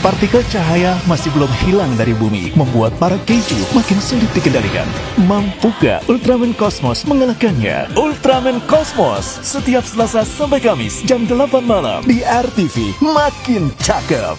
partikel cahaya masih belum hilang dari bumi, membuat para keju makin sulit dikendalikan. Mampukah Ultraman Cosmos mengalahkannya? Ultraman Cosmos, setiap Selasa sampai Kamis jam 8 malam di RTV. Makin cakep.